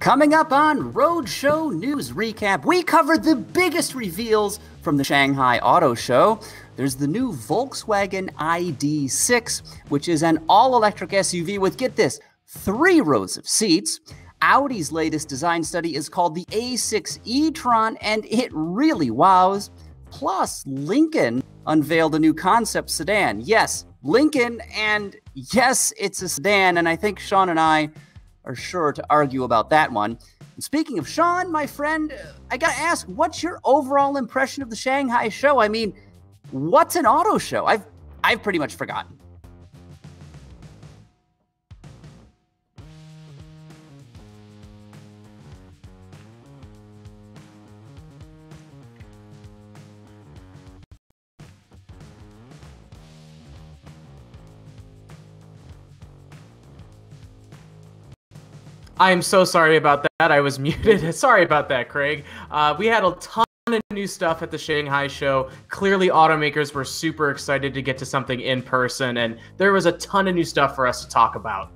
Coming up on Roadshow News Recap, we covered the biggest reveals from the Shanghai Auto Show. There's the new Volkswagen ID6, which is an all electric SUV with, get this, three rows of seats. Audi's latest design study is called the A6 e Tron, and it really wows. Plus, Lincoln unveiled a new concept sedan. Yes, Lincoln, and yes, it's a sedan, and I think Sean and I are sure to argue about that one. And speaking of Sean, my friend, uh, I gotta ask, what's your overall impression of the Shanghai show? I mean, what's an auto show? I've I've pretty much forgotten. I am so sorry about that. I was muted. sorry about that, Craig. Uh, we had a ton of new stuff at the Shanghai show. Clearly, automakers were super excited to get to something in person, and there was a ton of new stuff for us to talk about.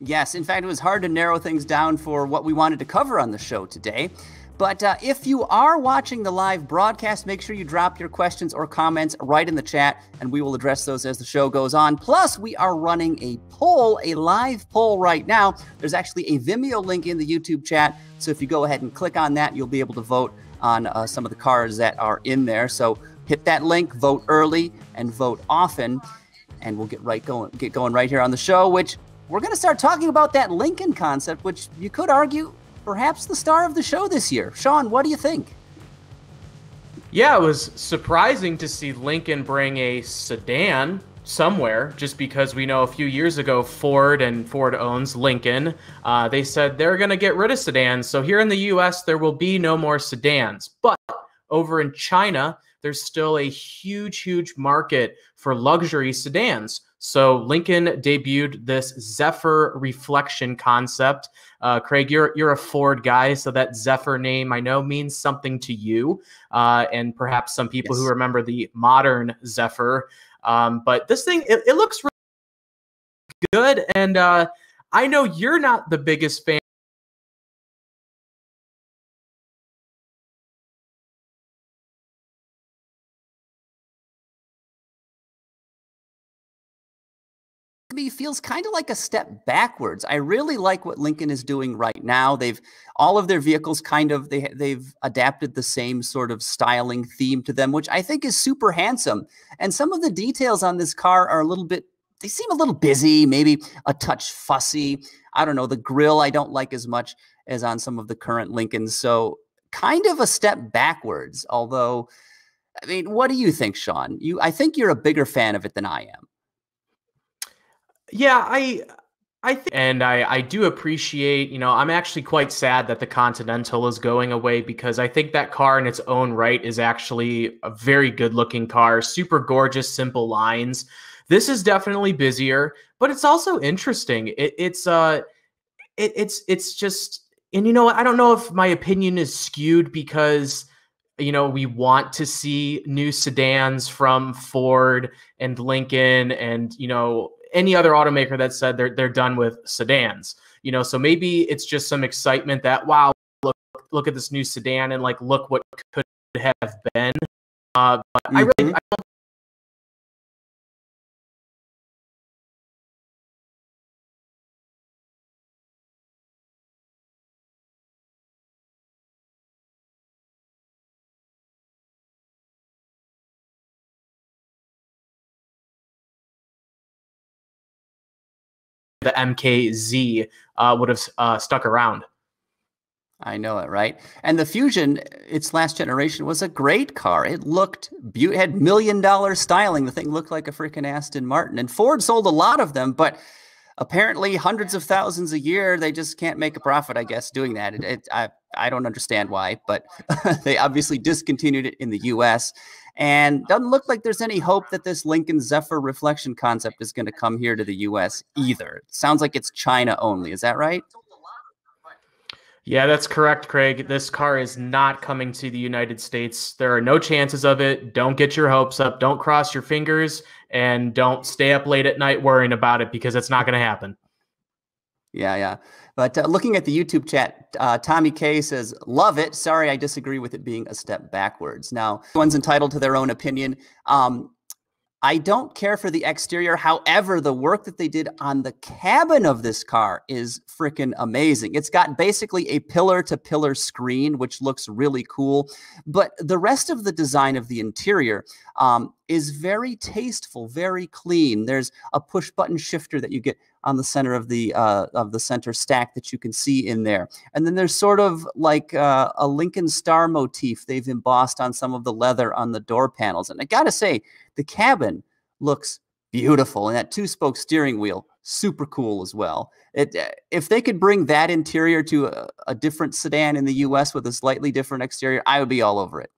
Yes, in fact, it was hard to narrow things down for what we wanted to cover on the show today. But uh, if you are watching the live broadcast, make sure you drop your questions or comments right in the chat, and we will address those as the show goes on. Plus, we are running a poll, a live poll right now. There's actually a Vimeo link in the YouTube chat. So if you go ahead and click on that, you'll be able to vote on uh, some of the cars that are in there. So hit that link, vote early, and vote often. And we'll get right going, get going right here on the show, which we're going to start talking about that Lincoln concept, which you could argue perhaps the star of the show this year. Sean, what do you think? Yeah, it was surprising to see Lincoln bring a sedan somewhere just because we know a few years ago Ford and Ford owns Lincoln. Uh, they said they're going to get rid of sedans. So here in the US, there will be no more sedans. But over in China, there's still a huge, huge market for luxury sedans. So Lincoln debuted this Zephyr reflection concept. Uh, Craig, you're you're a Ford guy, so that Zephyr name I know means something to you, uh, and perhaps some people yes. who remember the modern Zephyr. Um, but this thing, it, it looks really good, and uh, I know you're not the biggest fan me feels kind of like a step backwards. I really like what Lincoln is doing right now. They've all of their vehicles kind of they they've adapted the same sort of styling theme to them, which I think is super handsome. And some of the details on this car are a little bit they seem a little busy, maybe a touch fussy. I don't know, the grill I don't like as much as on some of the current Lincolns. So kind of a step backwards, although I mean, what do you think, Sean? You I think you're a bigger fan of it than I am. Yeah, I I think, and I, I do appreciate, you know, I'm actually quite sad that the Continental is going away because I think that car in its own right is actually a very good looking car, super gorgeous, simple lines. This is definitely busier, but it's also interesting. It, it's uh, it, it's it's just, and you know, I don't know if my opinion is skewed because you know we want to see new sedans from Ford and Lincoln and you know any other automaker that said they're they're done with sedans. You know, so maybe it's just some excitement that wow, look look at this new sedan and like look what could have been. Uh, but mm-hmm. I really. I don't the MKZ uh, would have uh, stuck around. I know it, right? And the Fusion, its last generation, was a great car. It looked beautiful, had million dollar styling. The thing looked like a freaking Aston Martin. And Ford sold a lot of them, but apparently hundreds of thousands a year. They just can't make a profit, I guess, doing that. It, it, I, I don't understand why, but they obviously discontinued it in the US. And doesn't look like there's any hope that this Lincoln Zephyr reflection concept is going to come here to the US either. sounds like it's China only. Is that right? Yeah, that's correct, Craig. This car is not coming to the United States. There are no chances of it. Don't get your hopes up. Don't cross your fingers and don't stay up late at night worrying about it because it's not going to happen. Yeah, yeah. But uh, looking at the YouTube chat, uh, Tommy K says, Love it. Sorry, I disagree with it being a step backwards. Now, one's entitled to their own opinion. Um, I don't care for the exterior. However, the work that they did on the cabin of this car is freaking amazing. It's got basically a pillar to pillar screen, which looks really cool. But the rest of the design of the interior um, is very tasteful, very clean. There's a push button shifter that you get on the center of the uh, of the center stack that you can see in there. And then there's sort of like uh, a Lincoln Star motif they've embossed on some of the leather on the door panels. And I gotta say, the cabin looks beautiful, and that two-spoke steering wheel super cool as well. It, uh, if they could bring that interior to a, a different sedan in the U.S. with a slightly different exterior, I would be all over it.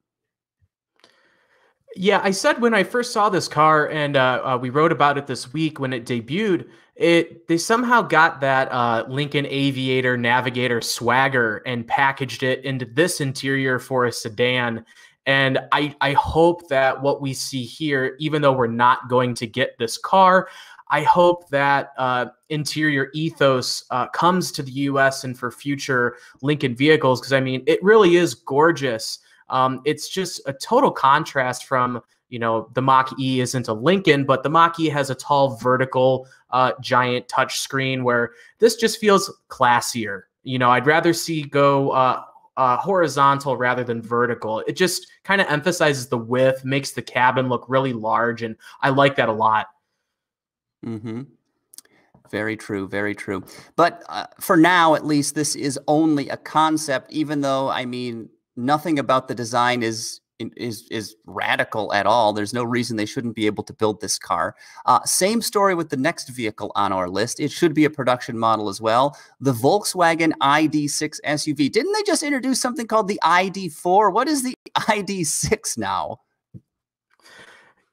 Yeah, I said when I first saw this car, and uh, uh, we wrote about it this week when it debuted. It they somehow got that uh, Lincoln Aviator Navigator swagger and packaged it into this interior for a sedan. And I I hope that what we see here, even though we're not going to get this car, I hope that uh, interior ethos uh, comes to the U.S. and for future Lincoln vehicles because I mean it really is gorgeous. Um, it's just a total contrast from you know the Mach E isn't a Lincoln, but the Mach E has a tall vertical uh, giant touch screen where this just feels classier. You know, I'd rather see go uh, uh, horizontal rather than vertical. It just kind of emphasizes the width, makes the cabin look really large, and I like that a lot. Mm-hmm. Very true, very true. But uh, for now, at least, this is only a concept. Even though, I mean, nothing about the design is is is radical at all. There's no reason they shouldn't be able to build this car. Uh, same story with the next vehicle on our list. It should be a production model as well. The Volkswagen ID6 SUV. Didn't they just introduce something called the ID4? What is the ID6 now?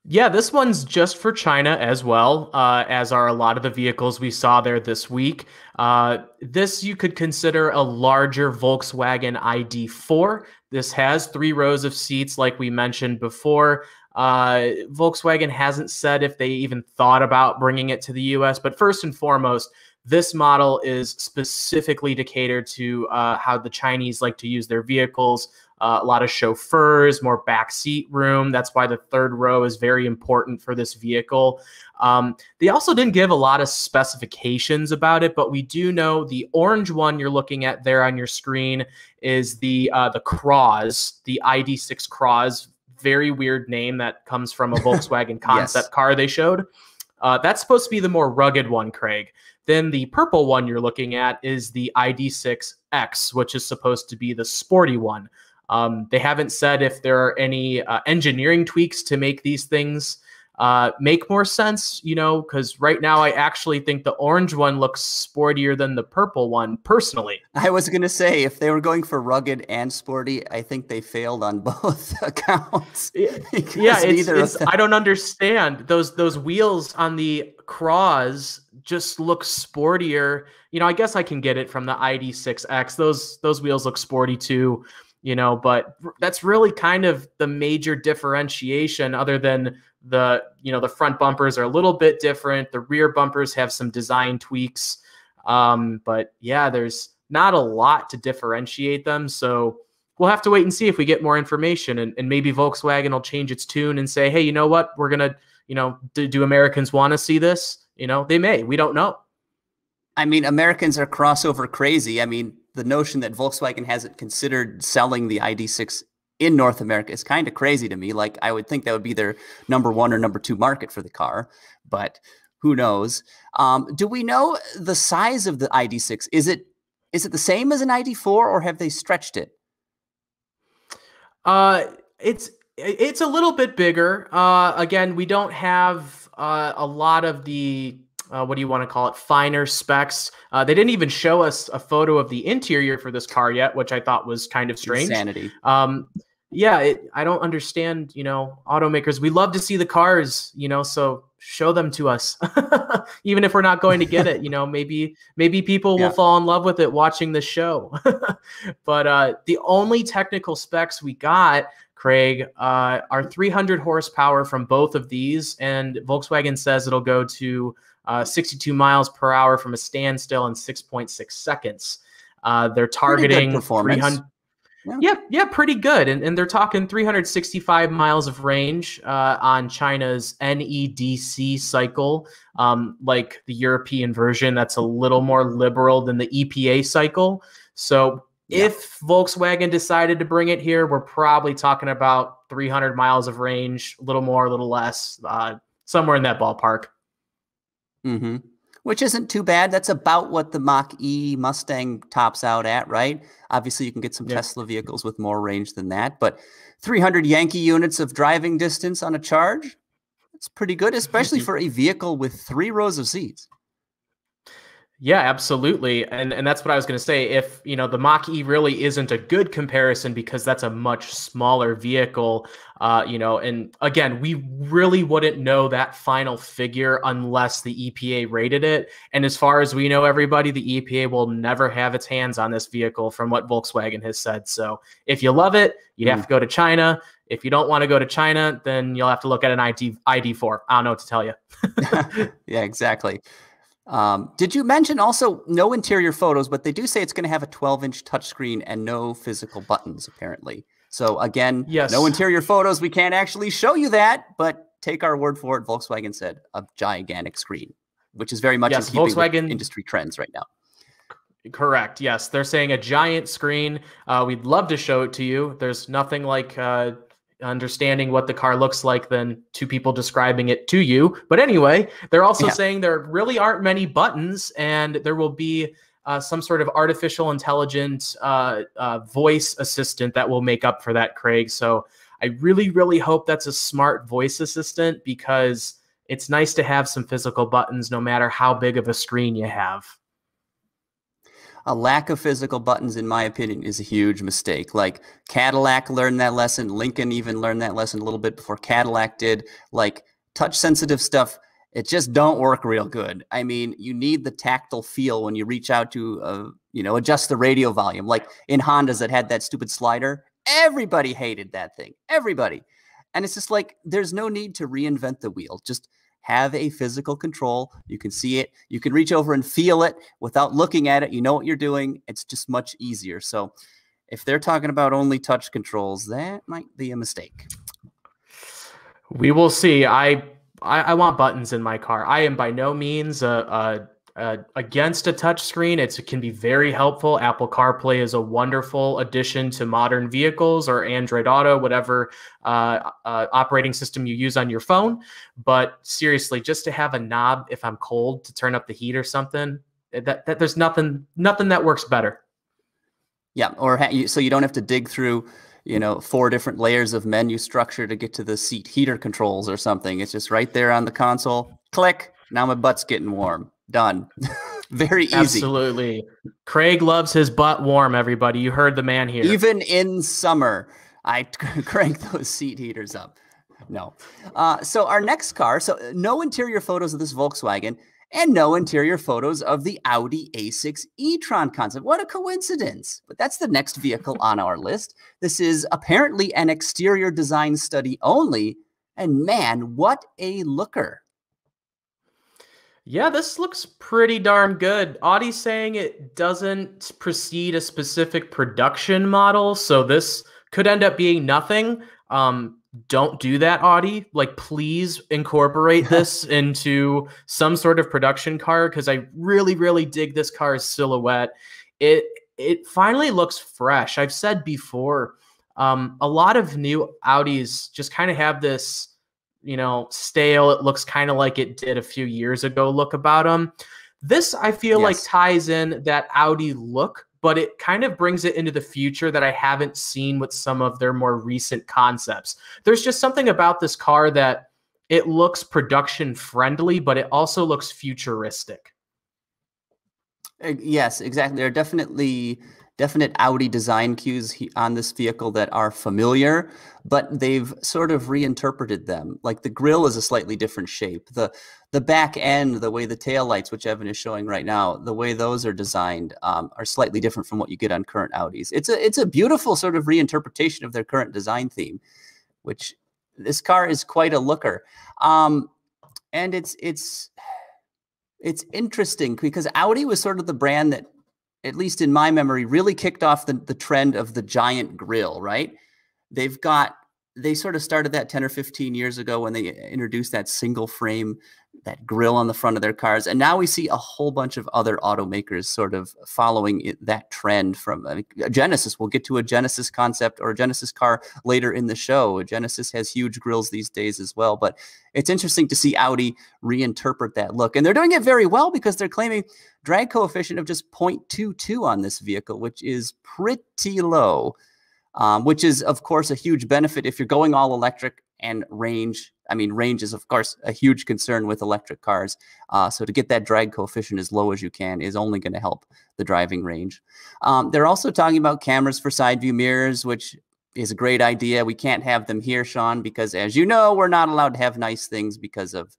Yeah, this one's just for China as well, uh, as are a lot of the vehicles we saw there this week. Uh, this you could consider a larger Volkswagen ID4. This has three rows of seats, like we mentioned before. Uh, Volkswagen hasn't said if they even thought about bringing it to the US, but first and foremost, this model is specifically to cater to uh, how the Chinese like to use their vehicles uh, a lot of chauffeurs, more back seat room. That's why the third row is very important for this vehicle. Um, they also didn't give a lot of specifications about it, but we do know the orange one you're looking at there on your screen is the uh, the Cross, the ID6 Cross. Very weird name that comes from a Volkswagen concept yes. car they showed. Uh, that's supposed to be the more rugged one, Craig. Then the purple one you're looking at is the ID6X, which is supposed to be the sporty one. Um, they haven't said if there are any uh, engineering tweaks to make these things uh, make more sense, you know, because right now I actually think the orange one looks sportier than the purple one, personally. I was going to say, if they were going for rugged and sporty, I think they failed on both accounts. yeah, it's, it's I don't understand. Those those wheels on the Cross just look sportier. You know, I guess I can get it from the ID6X. Those those wheels look sporty too you know, but that's really kind of the major differentiation other than the, you know, the front bumpers are a little bit different. The rear bumpers have some design tweaks. Um, but yeah, there's not a lot to differentiate them. So we'll have to wait and see if we get more information and, and maybe Volkswagen will change its tune and say, hey, you know what? We're going to, you know, do, do Americans want to see this? You know, they may. We don't know. I mean, Americans are crossover crazy. I mean, the notion that Volkswagen hasn't considered selling the ID6 in North America is kind of crazy to me. Like I would think that would be their number one or number two market for the car, but who knows? Um, do we know the size of the ID6? Is it is it the same as an ID4 or have they stretched it? Uh, it's it's a little bit bigger. Uh, again, we don't have uh, a lot of the uh, what do you want to call it, finer specs. Uh, they didn't even show us a photo of the interior for this car yet, which I thought was kind of strange. Insanity. Um, yeah, it, I don't understand. You know, automakers, we love to see the cars. You know, so show them to us, even if we're not going to get it. You know, maybe maybe people yeah. will fall in love with it watching the show. but uh, the only technical specs we got Craig, uh, are 300 horsepower from both of these, and Volkswagen says it'll go to uh, 62 miles per hour from a standstill in 6.6 seconds. Uh, they're targeting 300. Yeah. yeah. yeah, pretty good. And, and they're talking 365 miles of range uh, on China's NEDC cycle, um, like the European version that's a little more liberal than the EPA cycle. So yeah. if Volkswagen decided to bring it here, we're probably talking about 300 miles of range, a little more, a little less, uh, somewhere in that ballpark. Mm-hmm which isn't too bad. That's about what the Mach E Mustang tops out at, right? Obviously, you can get some yeah. Tesla vehicles with more range than that, but 300 Yankee units of driving distance on a charge, that's pretty good, especially for a vehicle with three rows of seats. Yeah, absolutely. And and that's what I was going to say. If, you know, the Mach E really isn't a good comparison because that's a much smaller vehicle, uh, you know, and again, we really wouldn't know that final figure unless the EPA rated it. And as far as we know, everybody, the EPA will never have its hands on this vehicle from what Volkswagen has said. So if you love it, you'd mm. have to go to China. If you don't want to go to China, then you'll have to look at an ID ID4. I don't know what to tell you. yeah, exactly. Um, did you mention also no interior photos, but they do say it's going to have a 12 inch touchscreen and no physical buttons, apparently. So, again, yes. no interior photos. We can't actually show you that, but take our word for it. Volkswagen said a gigantic screen, which is very much yes, Volkswagen industry trends right now. Correct. Yes, they're saying a giant screen. Uh, we'd love to show it to you. There's nothing like uh, understanding what the car looks like than two people describing it to you. But anyway, they're also yeah. saying there really aren't many buttons, and there will be uh, some sort of artificial intelligent uh, uh, voice assistant that will make up for that, Craig. So I really, really hope that's a smart voice assistant because it's nice to have some physical buttons no matter how big of a screen you have a lack of physical buttons, in my opinion, is a huge mistake. Like Cadillac learned that lesson. Lincoln even learned that lesson a little bit before Cadillac did. Like touch sensitive stuff, it just don't work real good. I mean, you need the tactile feel when you reach out to, uh, you know, adjust the radio volume. Like in Hondas that had that stupid slider, everybody hated that thing. Everybody. And it's just like there's no need to reinvent the wheel. Just have a physical control. You can see it. You can reach over and feel it without looking at it. You know what you're doing. It's just much easier. So if they're talking about only touch controls, that might be a mistake. We will see. I I, I want buttons in my car. I am by no means a, a uh, against a touchscreen. It can be very helpful. Apple CarPlay is a wonderful addition to modern vehicles or Android Auto, whatever uh, uh, operating system you use on your phone. But seriously, just to have a knob if I'm cold to turn up the heat or something, eh, that, that there's nothing nothing that works better. Yeah, or ha- so you don't have to dig through you know four different layers of menu structure to get to the seat heater controls or something. It's just right there on the console. Click. Now my butt's getting warm Done. Very easy. Absolutely. Craig loves his butt warm, everybody. You heard the man here. Even in summer, I crank those seat heaters up. No. Uh, so, our next car so, no interior photos of this Volkswagen and no interior photos of the Audi A6 e tron concept. What a coincidence. But that's the next vehicle on our list. This is apparently an exterior design study only. And man, what a looker. Yeah, this looks pretty darn good. Audi's saying it doesn't precede a specific production model, so this could end up being nothing. Um, don't do that, Audi. Like, please incorporate this into some sort of production car because I really, really dig this car's silhouette. It it finally looks fresh. I've said before, um, a lot of new Audis just kind of have this you know, stale. It looks kind of like it did a few years ago look about them. This I feel yes. like ties in that Audi look, but it kind of brings it into the future that I haven't seen with some of their more recent concepts. There's just something about this car that it looks production friendly, but it also looks futuristic. Yes, exactly. There are definitely definite Audi design cues on this vehicle that are familiar, but they've sort of reinterpreted them. Like the grill is a slightly different shape. The the back end, the way the tail lights, which Evan is showing right now, the way those are designed um, are slightly different from what you get on current Audis. It's a it's a beautiful sort of reinterpretation of their current design theme, which this car is quite a looker. Um, and it's it's it's interesting because Audi was sort of the brand that, at least in my memory, really kicked off the, the trend of the giant grill, right? They've got they sort of started that 10 or 15 years ago when they eh, introduced that single frame that grill on the front of their cars and now we see a whole bunch of other automakers sort of following it, that trend from I mean, genesis we'll get to a genesis concept or a genesis car later in the show. Genesis has huge grills these days as well but it's interesting to see audi reinterpret that look and they're doing it very well because they're claiming drag coefficient of just 0.22 on this vehicle which is pretty low um, which is, of course, a huge benefit if you're going all electric and range. I mean, range is, of course, a huge concern with electric cars. Uh, so to get that drag coefficient as low as you can is only going to help the driving range. Um, they're also talking about cameras for side view mirrors, which is a great idea. We can't have them here, Sean, because as you know, we're not allowed to have nice things because of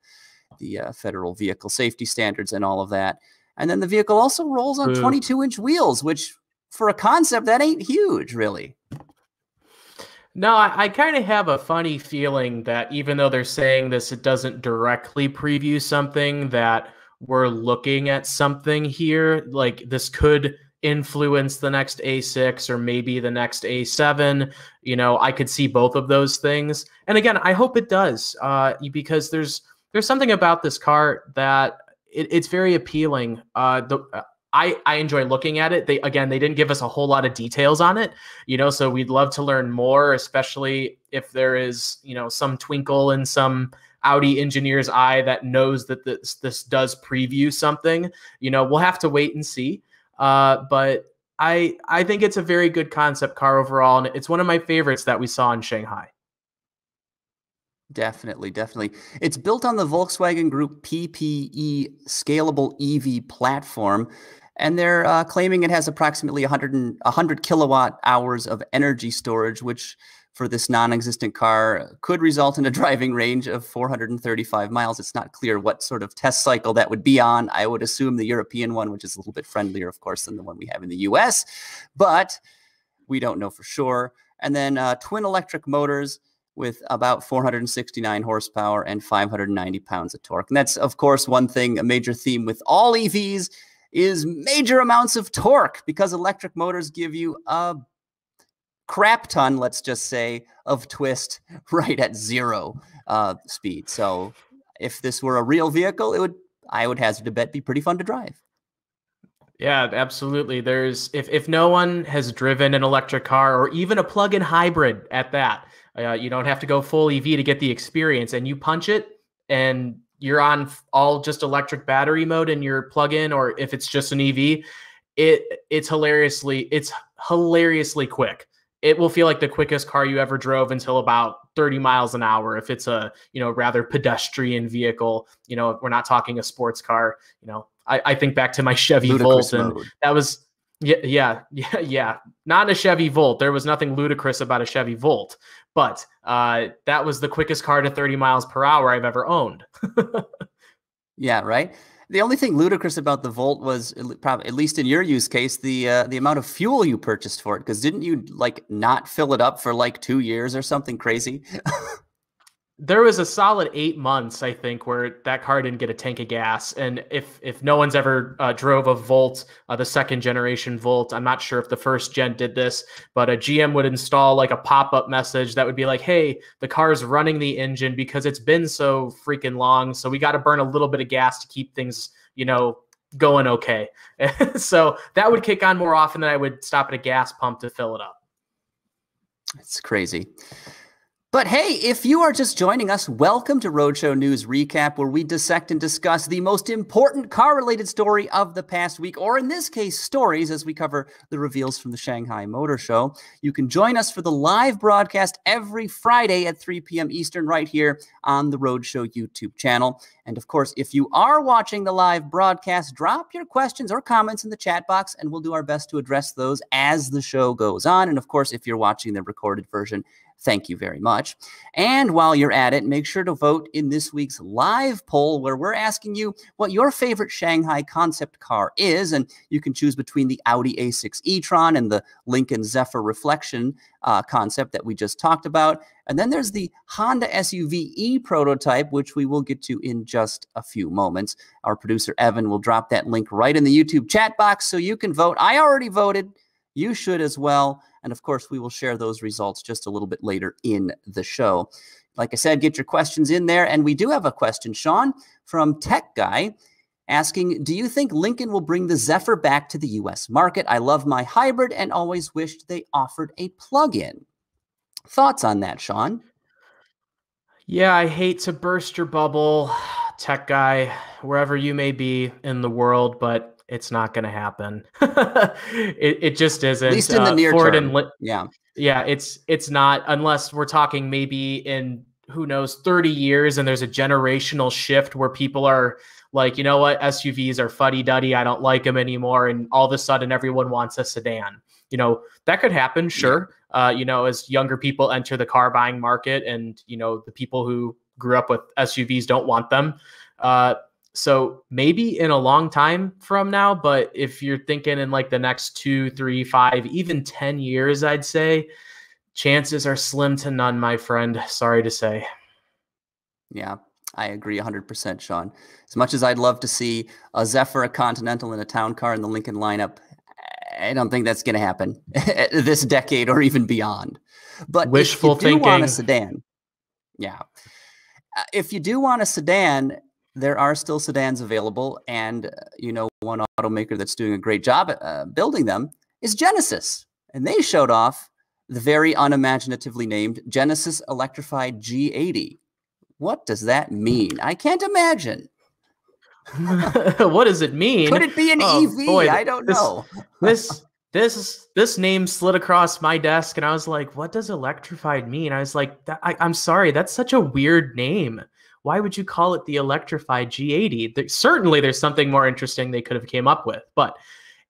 the uh, federal vehicle safety standards and all of that. And then the vehicle also rolls on 22 inch wheels, which for a concept that ain't huge, really. No, I, I kind of have a funny feeling that even though they're saying this, it doesn't directly preview something that we're looking at something here. Like this could influence the next A6 or maybe the next A7. You know, I could see both of those things. And again, I hope it does uh, because there's there's something about this car that it, it's very appealing. Uh, the I, I enjoy looking at it. They again, they didn't give us a whole lot of details on it, you know. So we'd love to learn more, especially if there is, you know, some twinkle in some Audi engineer's eye that knows that this this does preview something. You know, we'll have to wait and see. Uh, but I I think it's a very good concept car overall, and it's one of my favorites that we saw in Shanghai. Definitely, definitely. It's built on the Volkswagen Group PPE scalable EV platform and they're uh, claiming it has approximately 100, 100 kilowatt hours of energy storage, which for this non-existent car could result in a driving range of 435 miles. It's not clear what sort of test cycle that would be on. I would assume the European one, which is a little bit friendlier, of course, than the one we have in the US, but we don't know for sure. And then uh, twin electric motors with about 469 horsepower and 590 pounds of torque. And that's, of course, one thing, a major theme with all EVs is major amounts of torque because electric motors give you a crap ton, let's just say, of twist right at zero uh, speed. So if this were a real vehicle, it would, I would hazard a bet, be pretty fun to drive. Yeah, absolutely. There's if if no one has driven an electric car or even a plug-in hybrid at that, uh, you don't have to go full EV to get the experience, and you punch it, and you're on all just electric battery mode and you're plug in or if it's just an EV, it it's hilariously it's hilariously quick. It will feel like the quickest car you ever drove until about 30 miles an hour if it's a, you know, rather pedestrian vehicle, you know, we're not talking a sports car, you know. I, I think back to my Chevy Ludicrous Volt and mode. that was yeah, yeah, yeah, yeah. Not a Chevy Volt. There was nothing ludicrous about a Chevy Volt, but uh, that was the quickest car to 30 miles per hour I've ever owned. yeah, right. The only thing ludicrous about the Volt was, probably at least in your use case, the uh, the amount of fuel you purchased for it. Because didn't you like not fill it up for like two years or something crazy? there was a solid eight months, I think, where that car didn't get a tank of gas. And if if no one's ever uh, drove a Volt, uh, the second generation Volt, I'm not sure if the first gen did this, but a GM would install like a pop up message that would be like, "Hey, the car's running the engine because it's been so freaking long, so we got to burn a little bit of gas to keep things, you know." going okay so that would kick on more often than i would stop at a gas pump to fill it up it's crazy but hey, if you are just joining us, welcome to Roadshow News Recap, where we dissect and discuss the most important car related story of the past week, or in this case, stories as we cover the reveals from the Shanghai Motor Show. You can join us for the live broadcast every Friday at 3 p.m. Eastern, right here on the Roadshow YouTube channel. And of course, if you are watching the live broadcast, drop your questions or comments in the chat box, and we'll do our best to address those as the show goes on. And of course, if you're watching the recorded version, Thank you very much. And while you're at it, make sure to vote in this week's live poll where we're asking you what your favorite Shanghai concept car is. And you can choose between the Audi A6 e-tron and the Lincoln Zephyr Reflection uh, concept that we just talked about. And then there's the Honda SUV E prototype, which we will get to in just a few moments. Our producer Evan will drop that link right in the YouTube chat box so you can vote. I already voted. You should as well. And of course, we will share those results just a little bit later in the show. Like I said, get your questions in there. And we do have a question, Sean, from Tech Guy asking Do you think Lincoln will bring the Zephyr back to the US market? I love my hybrid and always wished they offered a plug in. Thoughts on that, Sean? Yeah, I hate to burst your bubble, tech guy, wherever you may be in the world, but it's not going to happen. it, it just isn't. At least in the uh, near Ford term. Li- yeah. Yeah, it's it's not unless we're talking maybe in who knows 30 years and there's a generational shift where people are like, you know what, SUVs are fuddy duddy. I don't like them anymore. And all of a sudden, everyone wants a sedan. You know, that could happen, sure. Uh, you know, as younger people enter the car buying market and, you know, the people who grew up with SUVs don't want them. Uh, so maybe in a long time from now, but if you're thinking in like the next two, three, five, even 10 years, I'd say chances are slim to none, my friend. Sorry to say. Yeah, I agree 100%, Sean. As much as I'd love to see a Zephyr, a Continental, and a Town Car in the Lincoln lineup, I don't think that's going to happen this decade or even beyond. But wishful if you thinking. want a sedan, yeah. Uh, if you do want a sedan, there are still sedans available, and uh, you know one automaker that's doing a great job at uh, building them is Genesis, and they showed off the very unimaginatively named Genesis Electrified G80. What does that mean? I can't imagine. what does it mean? Could it be an oh, EV? Boy, I don't this, know. this this this name slid across my desk, and I was like, "What does electrified mean?" I was like, "I'm sorry, that's such a weird name. Why would you call it the electrified G80?" There, certainly, there's something more interesting they could have came up with, but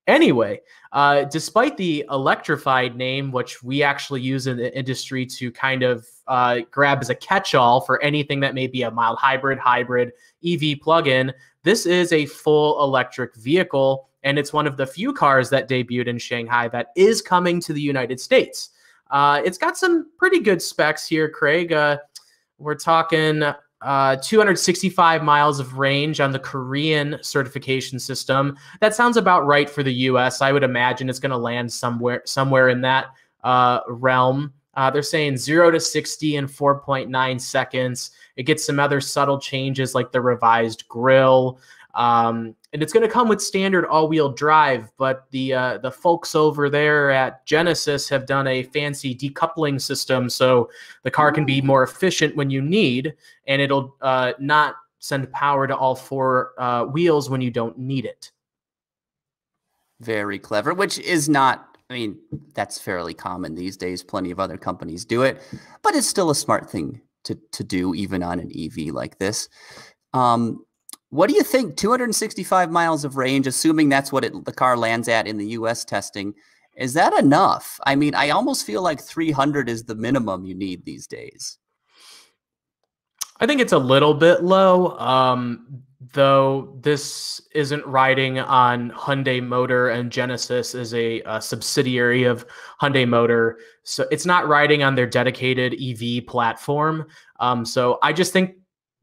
Anyway, uh, despite the electrified name, which we actually use in the industry to kind of uh, grab as a catch all for anything that may be a mild hybrid, hybrid, EV plug in, this is a full electric vehicle. And it's one of the few cars that debuted in Shanghai that is coming to the United States. Uh, it's got some pretty good specs here, Craig. Uh, we're talking uh, 265 miles of range on the Korean certification system. That sounds about right for the U.S. I would imagine it's going to land somewhere somewhere in that uh, realm. Uh, they're saying zero to 60 in 4.9 seconds. It gets some other subtle changes like the revised grill. Um, and it's going to come with standard all-wheel drive, but the uh, the folks over there at Genesis have done a fancy decoupling system, so the car can be more efficient when you need, and it'll uh, not send power to all four uh, wheels when you don't need it. Very clever, which is not. I mean, that's fairly common these days. Plenty of other companies do it, but it's still a smart thing to to do, even on an EV like this. Um, what do you think? 265 miles of range, assuming that's what it, the car lands at in the US testing, is that enough? I mean, I almost feel like 300 is the minimum you need these days. I think it's a little bit low, um, though this isn't riding on Hyundai Motor and Genesis is a, a, subsidiary of Hyundai Motor. So it's not riding on their dedicated EV platform. Um, so I just think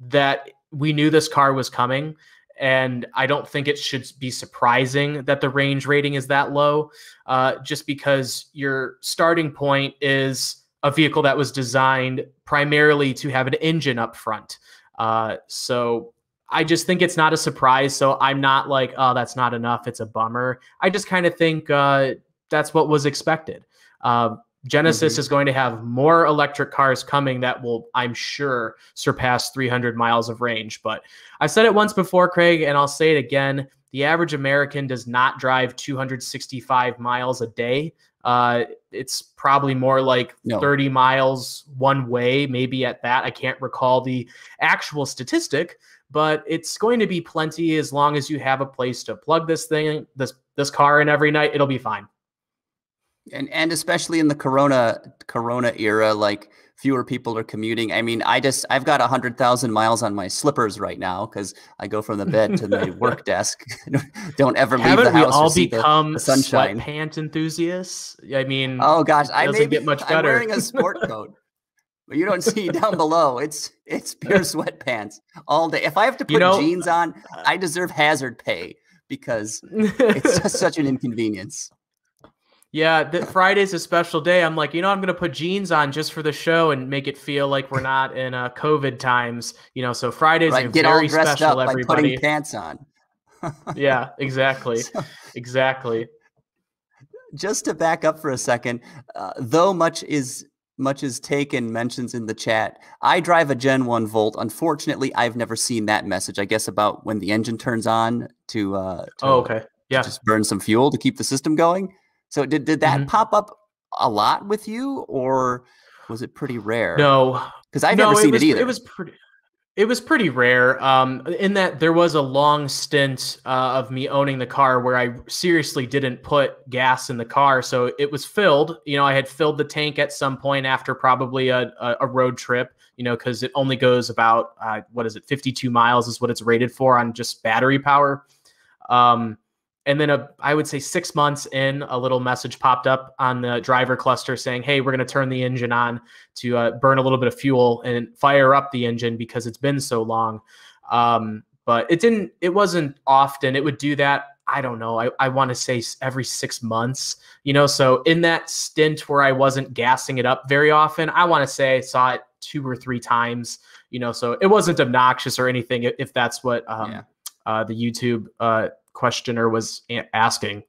that we knew this car was coming and I don't think it should be surprising that the range rating is that low, uh, just because your starting point is a vehicle that was designed primarily to have an engine up front. Uh, so I just think it's not a surprise. So I'm not like, oh, that's not enough. It's a bummer. I just kind of think uh, that's what was expected. Uh, Genesis mm-hmm. is going to have more electric cars coming that will, I'm sure, surpass 300 miles of range. But I've said it once before, Craig, and I'll say it again. The average American does not drive 265 miles a day. Uh, it's probably more like no. 30 miles one way, maybe at that. I can't recall the actual statistic, but it's going to be plenty as long as you have a place to plug this thing, this this car in every night. It'll be fine and and especially in the corona corona era like fewer people are commuting i mean i just i've got a hundred thousand miles on my slippers right now because i go from the bed to the work desk don't ever leave Haven't the house we all become the, the sunshine pant enthusiasts i mean oh gosh i may get much better I'm wearing a sport coat but you don't see down below. It's it's pure sweatpants all day. If I have to put You know- jeans on, uh, uh, I deserve hazard pay because it's just such an inconvenience. Yeah, Friday's a special day. I'm like, you know, I'm gonna put jeans on just for the show and make it feel like we're not in uh, COVID times. You know, so Fridays Right? Get all dressed special. up by everybody. putting pants on. yeah, exactly, So- exactly. just to back up for a second, uh, though much is much is taken mentions in the chat. I drive a Gen One Volt. Unfortunately, I've never seen that message. I guess about when the engine turns on to, uh, to Oh, okay. Yeah. just burn some fuel to keep the system going. So did did that Mhm. pop up a lot with you, or was it pretty rare? No, because I've no, never seen was, it either. It was pretty. It was pretty rare. Um, in that there was a long stint uh, of me owning the car where I seriously didn't put gas in the car, so it was filled. You know, I had filled the tank at some point after probably a a, a road trip. You know, because it only goes about uh, what is it, fifty two miles is what it's rated for on just battery power. Um, and then a, I would say six months in, a little message popped up on the driver cluster saying, "Hey, we're going to turn the engine on to uh, burn a little bit of fuel and fire up the engine because it's been so long." Um, but it didn't. It wasn't often. It would do that. I don't know. I, I want to say every six months. You know, so in that stint where I wasn't gassing it up very often, I want to say I saw it two or three times. You know, so it wasn't obnoxious or anything. If, that's what um, Yeah. uh, the YouTube uh, questioner was asking.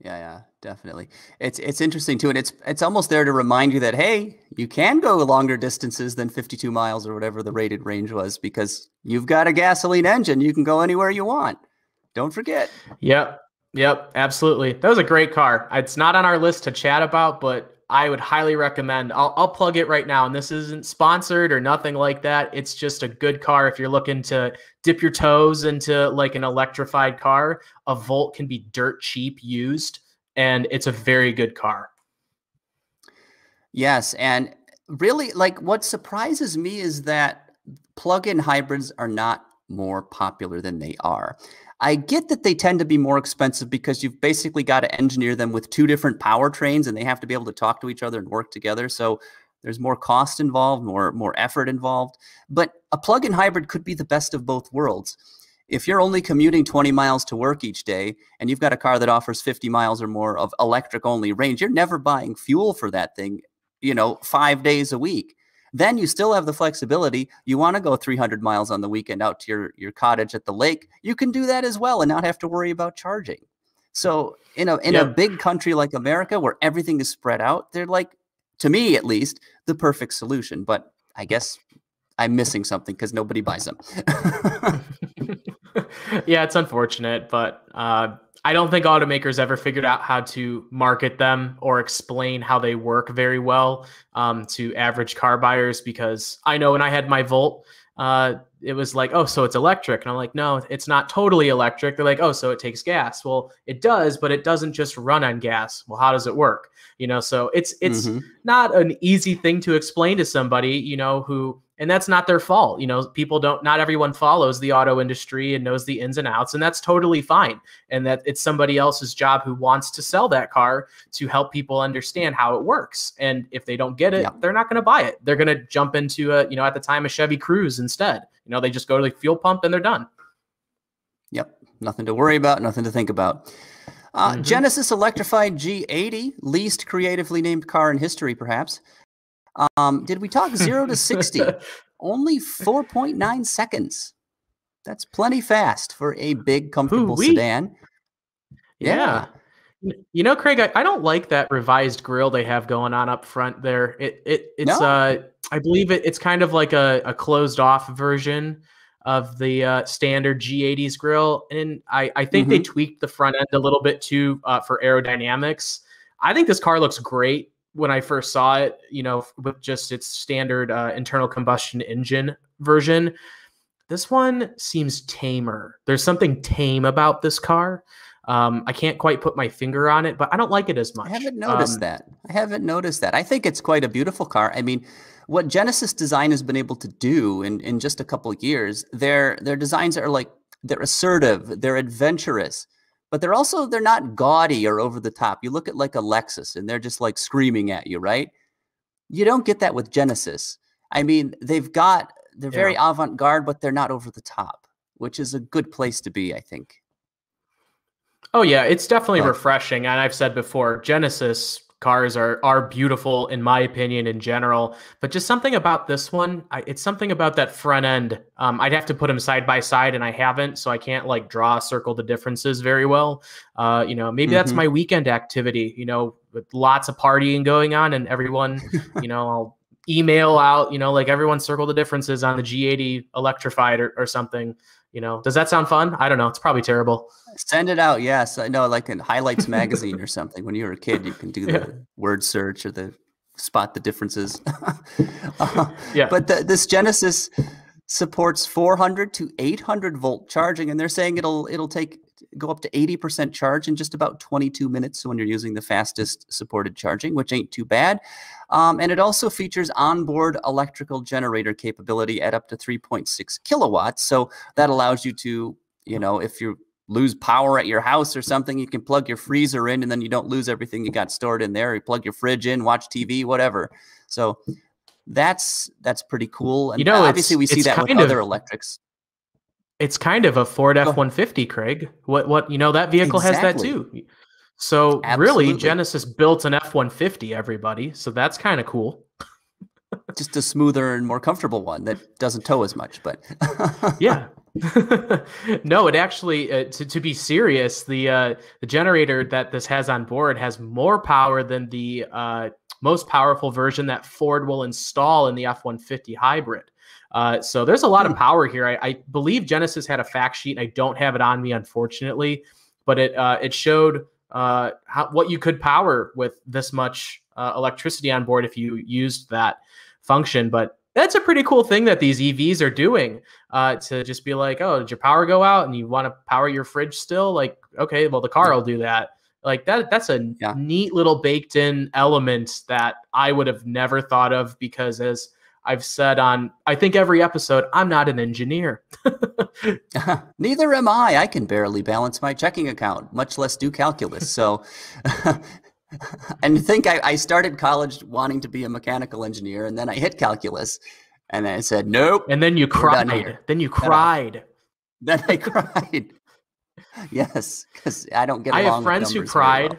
Yeah, yeah, definitely. It's it's interesting too, and it's it's almost there to remind you that hey, you can go longer distances than 52 miles or whatever the rated range was because you've got a gasoline engine. You can go anywhere you want. Don't forget. Yep. Yep. Absolutely. That was a great car. It's not on our list to chat about, but I would highly recommend. I'll, I'll plug it right now. And this isn't sponsored or nothing like that. It's just a good car. If you're looking to dip your toes into like an electrified car, a Volt can be dirt cheap used, and it's a very good car. Yes, and really, like what surprises me is that plug-in hybrids are not more popular than they are. I get that they tend to be more expensive because you've basically got to engineer them with two different powertrains and they have to be able to talk to each other and work together. So there's more cost involved, more more effort involved. But a plug-in hybrid could be the best of both worlds. If you're only commuting 20 miles to work each day and you've got a car that offers 50 miles or more of electric only range, you're never buying fuel for that thing, you know, 5 days a week. Then you still have the flexibility. You want to go 300 miles on the weekend out to your, your cottage at the lake. You can do that as well and not have to worry about charging. So in a in a big country like America where everything is spread out, they're like, to me at least, the perfect solution. But I guess I'm missing something because nobody buys them. yeah, it's unfortunate, but uh, I don't think automakers ever figured out how to market them or explain how they work very well um, to average car buyers. Because I know when I had my Volt, uh, it was like, oh, so it's electric, and I'm like, no, it's not totally electric. They're like, oh, so it takes gas. Well, it does, but it doesn't just run on gas. Well, how does it work? You know, so it's it's Mhm. not an easy thing to explain to somebody, you know, who and that's not their fault. You know, people don't not everyone follows the auto industry and knows the ins and outs, and that's totally fine. And that it's somebody else's job who wants to sell that car to help people understand how it works. And if they don't get it, Yeah. they're not going to buy it. They're going to jump into a, you know, at the time a Chevy Cruze instead. You know, they just go to the fuel pump and they're done. Yep. Nothing to worry about, nothing to think about. Uh, Mhm. Genesis Electrified G80, least creatively named car in history, perhaps. Um, did we talk zero to 60? Only 4.9 seconds. That's plenty fast for a big, comfortable Ooh-wee. sedan. Yeah. N- You know, Craig, I, I don't like that revised grill they have going on up front there. It it it's No? uh I believe it it's kind of like a, a closed off version of the uh, standard G80s grill. And I, I think they tweaked the front end a little bit too uh, for aerodynamics. I think this car looks great when I first saw it, you know, with just its standard uh, internal combustion engine version. This one seems tamer. There's something tame about this car. Um, I can't quite put my finger on it, but I don't like it as much. I haven't noticed Um, that. I haven't noticed that. I think it's quite a beautiful car. I mean, what Genesis Design has been able to do in, in just a couple of years, their their designs are like they're assertive, they're adventurous, but they're also they're not gaudy or over the top. You look at like a Lexus and they're just like screaming at you, right? You don't get that with Genesis. I mean, they've got they're very Yeah. avant-garde, but they're not over the top, which is a good place to be, I think. Oh yeah, it's definitely But- refreshing. And I've said before, Genesis cars are are beautiful in my opinion in general. But just something about this one, I, it's something about that front end. Um, I'd have to put them side by side, and I haven't, so I can't like draw circle the differences very well. Uh, you know, maybe that's Mhm. my weekend activity. You know, with lots of partying going on, and everyone, you know, I'll email out, you know, like everyone circle the differences on the G80 electrified or, or something. You know, does that sound fun? I don't know. It's probably terrible. Send it out. Yes, I know, like in Highlights magazine or something. When you were a kid, you can do the Yeah. word search or the spot the differences. Uh, Yeah. But the, this Genesis supports 400 to 800 volt charging, and they're saying it'll it'll take go up to 80% charge in just about 22 minutes. So when you're using the fastest supported charging, which ain't too bad. Um, and it also features onboard electrical generator capability at up to 3.6 kilowatts. So that allows you to, you know, if you lose power at your house or something, you can plug your freezer in and then you don't lose everything you got stored in there. You plug your fridge in, watch TV, whatever. So that's that's pretty cool. And You know, obviously we see that with of- other electrics. It's kind of a Ford F one fifty, Craig. What what you know that vehicle has that too. So Absolutely. really, Genesis built an F one fifty. Everybody, so that's kind of cool. Just a smoother and more comfortable one that doesn't tow as much, but Yeah. no, it actually uh, to to be serious, the uh, the generator that this has on board has more power than the uh, most powerful version that Ford will install in the F one fifty hybrid. Uh, so there's a lot of Hmm. power here. I, I believe Genesis had a fact sheet. I don't have it on me, unfortunately, but it uh, it showed uh, how, what you could power with this much uh, electricity on board if you used that function. But that's a pretty cool thing that these EVs are doing uh, to just be like, oh, did your power go out and you want to power your fridge still? Like, okay, well, the car will do that. Like that, that's a Yeah. neat little baked in element that I would have never thought of because as I've said on, I think every episode, I'm not an engineer. Neither am I. I can barely balance my checking account, much less do calculus. So, and think I, I started college wanting to be a mechanical engineer, and then I hit calculus, and I said nope. And then you cried. Then you cried. Then I cried. yes, because I don't get. I have friends who cried.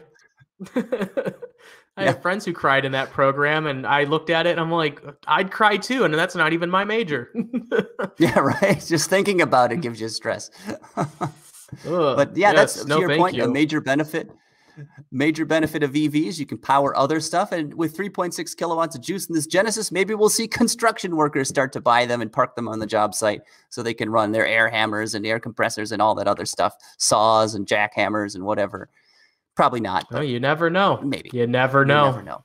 well. I Yeah. have friends who cried in that program, and I looked at it and I'm like, I'd cry too, and that's not even my major. Yeah, right. Just thinking about it gives you stress. But yeah, that's yes, to your point. you. A major benefit, major benefit of EVs. You can power other stuff, and with 3.6 kilowatts of juice in this Genesis, maybe we'll see construction workers start to buy them and park them on the job site so they can run their air hammers and air compressors and all that other stuff, saws and jackhammers and whatever. Probably not. Oh, But you never know. maybe. You never You know. never know.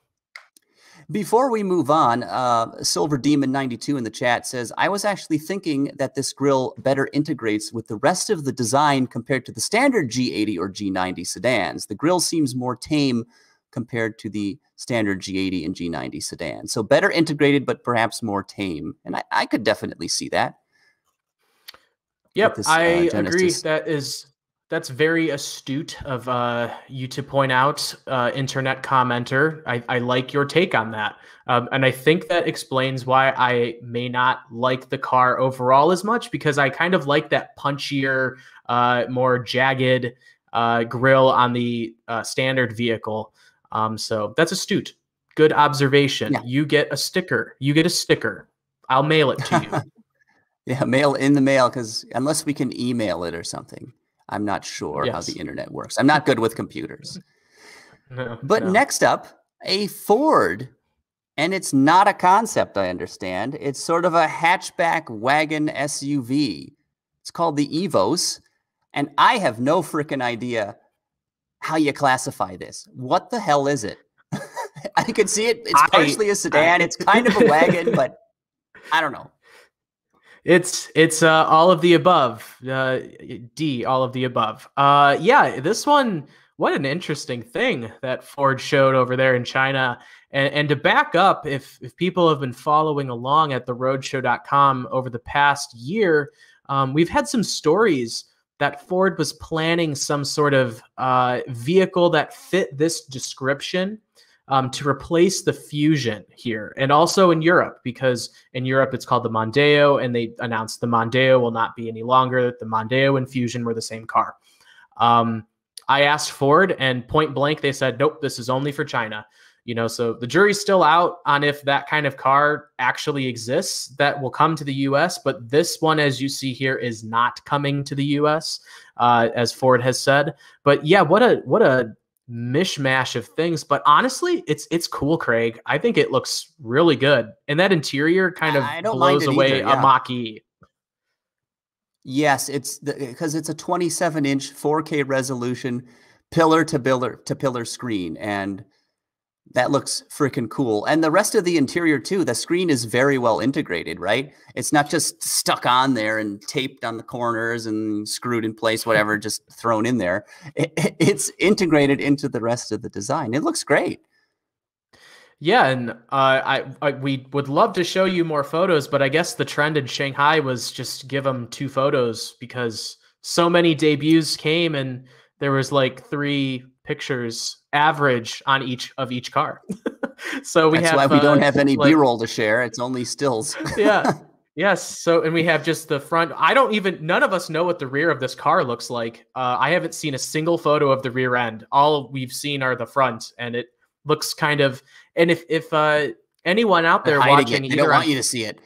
Before we move on, uh, Silver Demon 92 in the chat says, I was actually thinking that this grill better integrates with the rest of the design compared to the standard G80 or G90 sedans. The grill seems more tame compared to the standard G80 and G90 sedans. So better integrated, but perhaps more tame. And I, I could definitely see that. Yep, this, uh, I agree. That is that's very astute of uh, you to point out, uh, internet commenter. I, I like your take on that, um, and I think that explains why I may not like the car overall as much because I kind of like that punchier, uh, more jagged uh, grill on the uh, standard vehicle. Um, so that's astute. Good observation. Yeah. You get a sticker. You get a sticker. I'll mail it to you. Yeah, mail in the mail because unless we can email it or something, I'm not sure how the internet works. I'm not good with computers. No, But no. next up, a Ford. And it's not a concept, I understand. It's sort of a hatchback wagon SUV. It's called the Evos. And I have no freaking idea how you classify this. What the hell is it? I can see it. It's I- partially a sedan. I- it's kind of a wagon, but I don't know. It's it's uh, all of the above. Uh, D, all of the above. Uh, yeah, this one. What an interesting thing that Ford showed over there in China. And, and to back up, if if people have been following along at theroadshow.com over the past year, um, we've had some stories that Ford was planning some sort of uh, vehicle that fit this description. Um, to replace the Fusion here, and also in Europe because in Europe it's called the Mondeo, and they announced the Mondeo will not be any longer. That the Mondeo and Fusion were the same car. Um, I asked Ford, and point blank they said, "Nope, this is only for China." You know, so the jury's still out on if that kind of car actually exists that will come to the U.S. But this one, as you see here, is not coming to the U.S. Uh, as Ford has said. But yeah, what a what a mishmash of things. But honestly, it's it's cool, Craig. I think it looks really good, and that interior kind of blows away either, yeah. a E. Yes, it's because it's a 27 inch 4K resolution pillar to pillar to pillar screen, and that looks freaking cool. And the rest of the interior too, the screen is very well integrated, right? It's not just stuck on there and taped on the corners and screwed in place, whatever, just thrown in there. It, it's integrated into the rest of the design. It looks great. Yeah, and uh, I, I, we would love to show you more photos, but I guess the trend in Shanghai was just give them two photos because so many debuts came and there was like three pictures average on each of each car. so we That's have why we uh, don't have any like, B-roll to share. It's only stills. yeah. Yes. So, and we have just the front. I don't even, none of us know what the rear of this car looks like. Uh, I haven't seen a single photo of the rear end. All we've seen are the front, and it looks kind of. And if if uh, anyone out there watching, it. they don't want on, you to see it.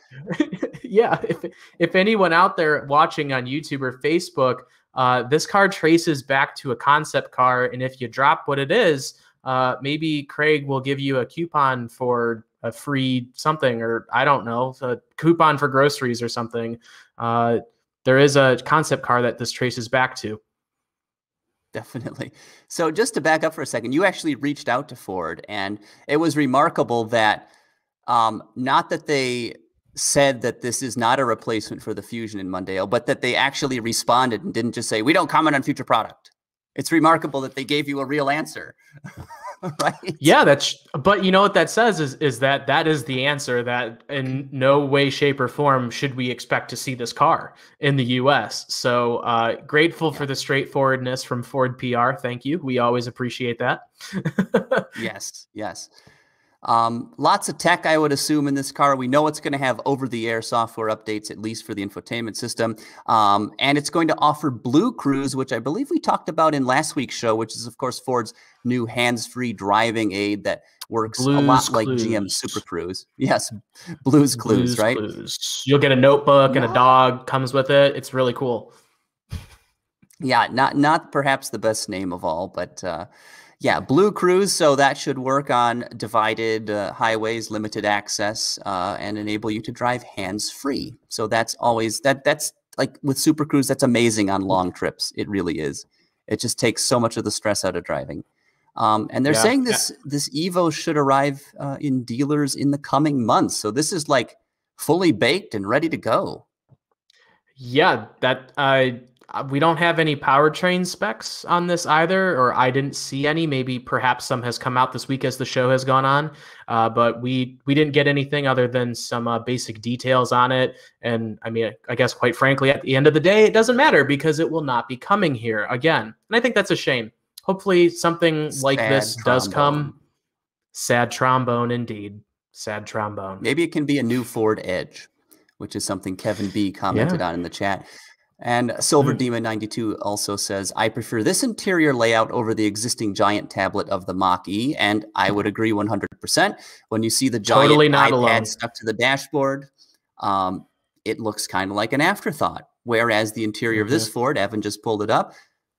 yeah. If if anyone out there watching on YouTube or Facebook uh, this car traces back to a concept car, and if you drop what it is, uh, maybe Craig will give you a coupon for a free something, or I don't know, a coupon for groceries or something. Uh, there is a concept car that this traces back to. Definitely. So, just to back up for a second, you actually reached out to Ford, and it was remarkable that um, not that they said that this is not a replacement for the Fusion in Mondeo, but that they actually responded and didn't just say, we don't comment on future product. It's remarkable that they gave you a real answer. right? Yeah, that's but you know what that says is is that that is the answer that in no way shape or form should we expect to see this car in the US. So, uh grateful yeah. for the straightforwardness from Ford PR. Thank you. We always appreciate that. yes, yes. Um, lots of tech, I would assume, in this car. We know it's going to have over the air software updates, at least for the infotainment system. Um, and it's going to offer Blue Cruise, which I believe we talked about in last week's show, which is, of course, Ford's new hands free driving aid that works Blues a lot Clues. like GM Super Cruise. Yes, Blues Clues, Blues right? Clues. You'll get a notebook and a dog comes with it. It's really cool. Yeah, not not perhaps the best name of all, but uh, yeah, Blue Cruise. So that should work on divided uh, highways, limited access, uh, and enable you to drive hands free. So that's always that. That's like with Super Cruise. That's amazing on long trips. It really is. It just takes so much of the stress out of driving. Um, and they're yeah, saying this yeah. this Evo should arrive uh, in dealers in the coming months. So this is like fully baked and ready to go. Yeah, that I we don't have any powertrain specs on this either, or I didn't see any. Maybe perhaps some has come out this week as the show has gone on, uh, but we we didn't get anything other than some uh, basic details on it. And I mean, I guess quite frankly, at the end of the day, it doesn't matter because it will not be coming here again. And I think that's a shame. Hopefully, something Sad like this trombone. does come. Sad trombone, indeed. Sad trombone. Maybe it can be a new Ford Edge, which is something Kevin B commented yeah. on in the chat. And Silver mm. Demon 92 also says, I prefer this interior layout over the existing giant tablet of the Mach E. And I would agree 100%. When you see the giant totally iPad alone. stuck to the dashboard, um, it looks kind of like an afterthought. Whereas the interior mm-hmm. of this mm-hmm. Ford, Evan just pulled it up,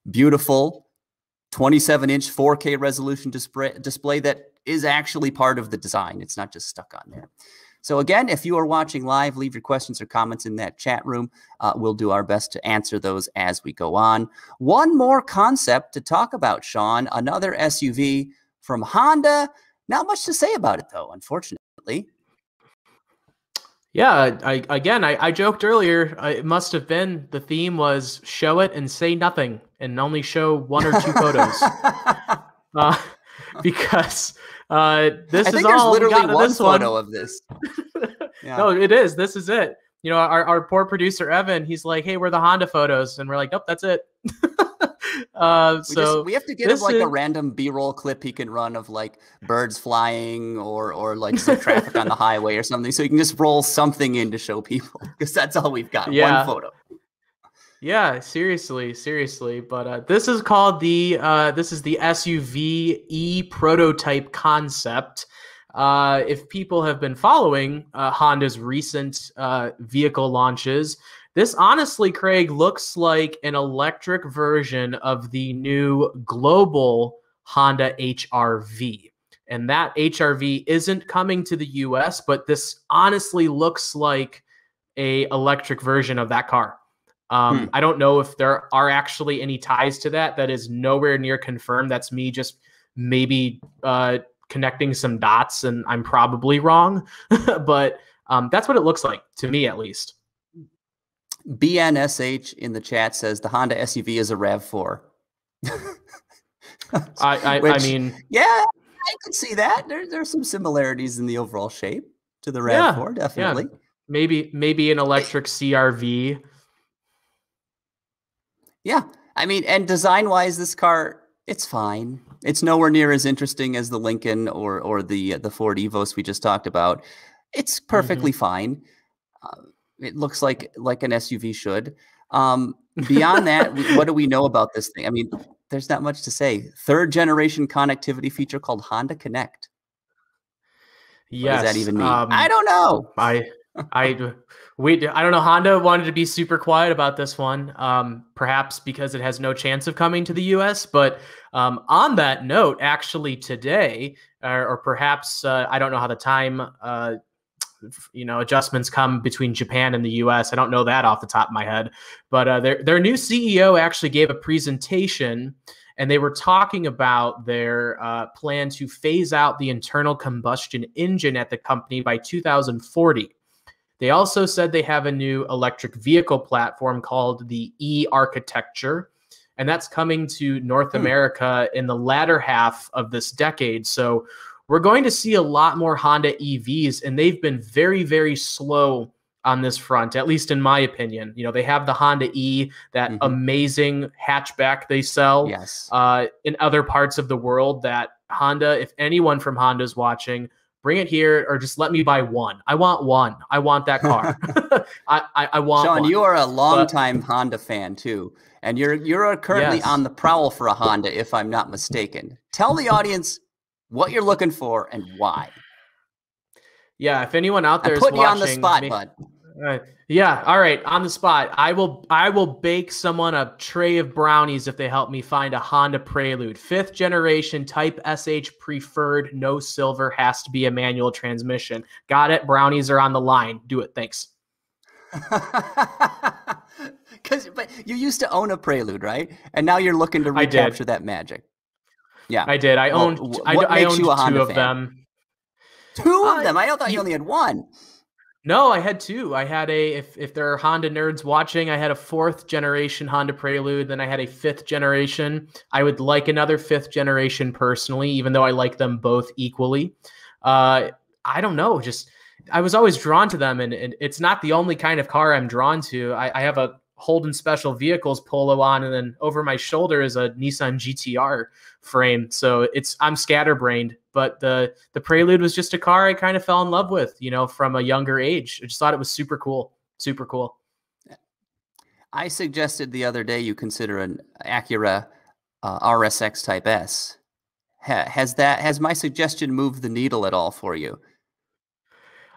beautiful 27 inch 4K resolution display, display that is actually part of the design. It's not just stuck on there. So, again, if you are watching live, leave your questions or comments in that chat room. Uh, we'll do our best to answer those as we go on. One more concept to talk about, Sean another SUV from Honda. Not much to say about it, though, unfortunately. Yeah, I, again, I, I joked earlier. Uh, it must have been the theme was show it and say nothing, and only show one or two photos, uh, because uh, this I is all literally one photo one. of this. Yeah. no, it is. This is it. You know, our, our poor producer Evan, he's like, "Hey, we're the Honda photos," and we're like, "Nope, that's it." Uh, We, so just, we have to get him this like a random B-roll clip he can run of like birds flying or or like some traffic on the highway or something, so he can just roll something in to show people because that's all we've got. Yeah. One photo. Yeah, seriously, seriously. But uh, this is called the uh, this is the SUV E prototype concept. Uh, if people have been following uh, Honda's recent uh, vehicle launches, this honestly, Craig, looks like an electric version of the new global Honda HRV. And that HRV isn't coming to the US, but this honestly looks like a electric version of that car. Um, Hmm. I don't know if there are actually any ties to that. That is nowhere near confirmed. That's me just maybe uh, connecting some dots, and I'm probably wrong. but um, that's what it looks like to me, at least. BNSH in the chat says the Honda SUV is a Rav4. I, I, I mean, yeah, I could see that. There, there's some similarities in the overall shape to the Yeah, Rav4, definitely. Yeah. maybe maybe an electric CRV. Yeah. I mean, and design wise, this car, it's fine. It's nowhere near as interesting as the Lincoln or or the the Ford Evos we just talked about. It's perfectly fine. Uh, it looks like like an SUV should. Um, beyond that, what do we know about this thing? I mean, there's not much to say. Third generation connectivity feature called Honda Connect. What Yes. does that even mean? um, I don't know. I, I, we, I don't know. Honda wanted to be super quiet about this one, um, perhaps because it has no chance of coming to the U.S. But um, on that note, actually today, or, or perhaps uh, I don't know how the time, uh, you know, adjustments come between Japan and the U.S. I don't know that off the top of my head, but uh, their their new CEO actually gave a presentation and they were talking about their uh, plan to phase out the internal combustion engine at the company by 2040. They also said they have a new electric vehicle platform called the E Architecture, and that's coming to North Hmm. America in the latter half of this decade. So we're going to see a lot more Honda EVs, and they've been very, very slow on this front, at least in my opinion. You know, they have the Honda E, that Mhm. amazing hatchback they sell Yes. uh, in other parts of the world that Honda, if anyone from Honda is watching, bring it here or just let me buy one. I want one. I want that car. I, I, I want Sean, one. you are a longtime Honda fan too, and you're you're currently Yes. on the prowl for a Honda, if I'm not mistaken. Tell the audience what you're looking for and why. yeah, if anyone out there is putting you on the spot, bud. Uh, yeah, all right, on the spot. I will I will bake someone a tray of brownies if they help me find a Honda Prelude. Fifth generation Type SH preferred, no silver, has to be a manual transmission. Got it. Brownies are on the line. Do it. Thanks. Because but you used to own a Prelude, right? And now you're looking to I recapture that magic. Yeah, I did. I Well, owned wh- I, what I makes owned you a two Honda of fan? them. two Uh, of them. I thought you you- only had one. No, I had two. I had a if if there are Honda nerds watching, I had a fourth generation Honda Prelude, then I had a fifth generation. I would like another fifth generation personally, even though I like them both equally. Uh I don't know, just I was always drawn to them and, and it's not the only kind of car I'm drawn to. I, I have a Holden Special Vehicles polo on, and then over my shoulder is a Nissan GTR frame. So it's I'm scatterbrained, but the the Prelude was just a car I kind of fell in love with, you know, from a younger age. I just thought it was super cool, super cool. I suggested the other day you consider an Acura uh, RSX Type S. Ha- has that has my suggestion moved the needle at all for you?